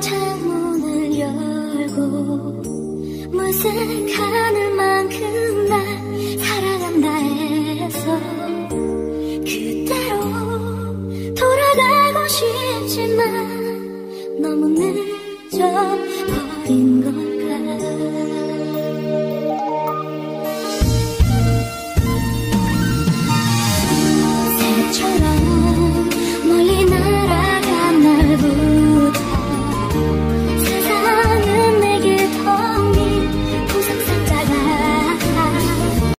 창문을 열고 무색하늘 만큼 날 사랑한다 해서 그대로 돌아가고 싶지만 너무 늦어버린 것